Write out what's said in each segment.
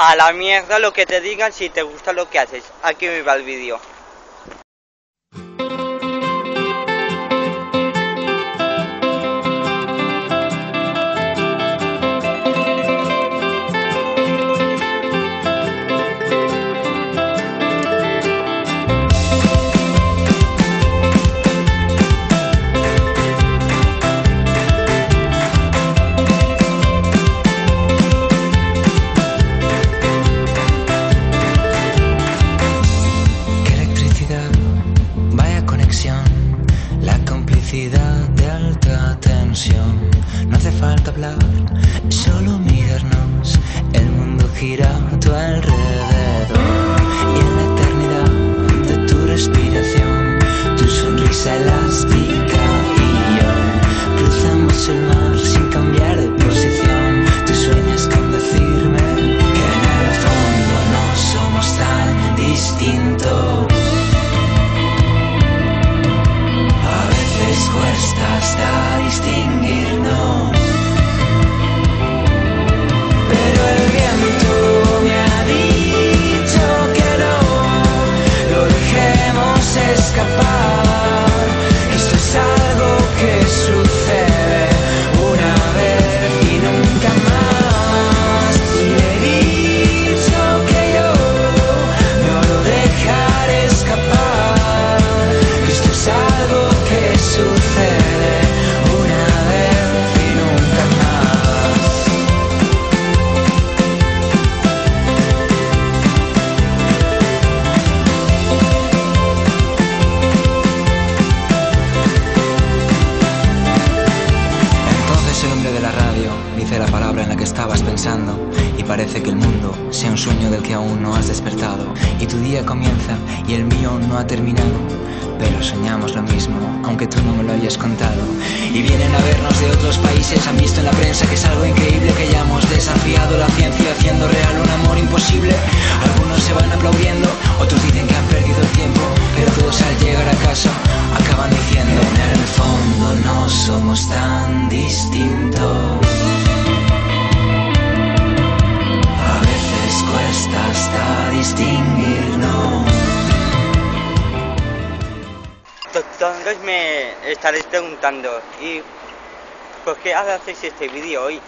A la mierda lo que te digan si te gusta lo que haces. Aquí me va el vídeo. De alta tensión. No hace falta hablar, solo mirarnos. El mundo gira a tu alrededor. Y en la eternidad de tu respiración, tu sonrisa elástica y yo cruzamos el mar dice la palabra en la que estabas pensando y parece que el mundo sea un sueño del que aún no has despertado y tu día comienza y el mío no ha terminado. Pero soñamos lo mismo, aunque tú no me lo hayas contado. Y vienen a vernos de otros países, han visto en la prensa que es algo increíble que hayamos desafiado la ciencia haciendo Me estaréis preguntando, ¿y por qué haces este vídeo hoy?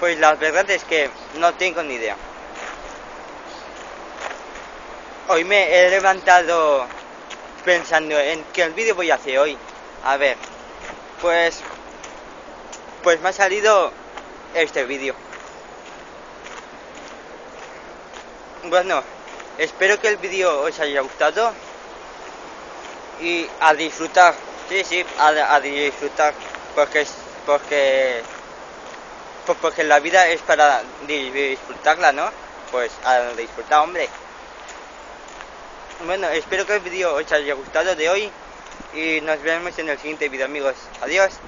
Pues la verdad es que no tengo ni idea. Hoy me he levantado pensando en qué vídeo voy a hacer hoy. A ver, pues, pues me ha salido este vídeo. Bueno, espero que el vídeo os haya gustado y a disfrutar. Sí, sí, a, disfrutar. Porque es porque pues porque la vida es para di- disfrutarla, ¿no? Pues a disfrutar, hombre. Bueno, espero que el vídeo os haya gustado de hoy y nos vemos en el siguiente vídeo, amigos. Adiós.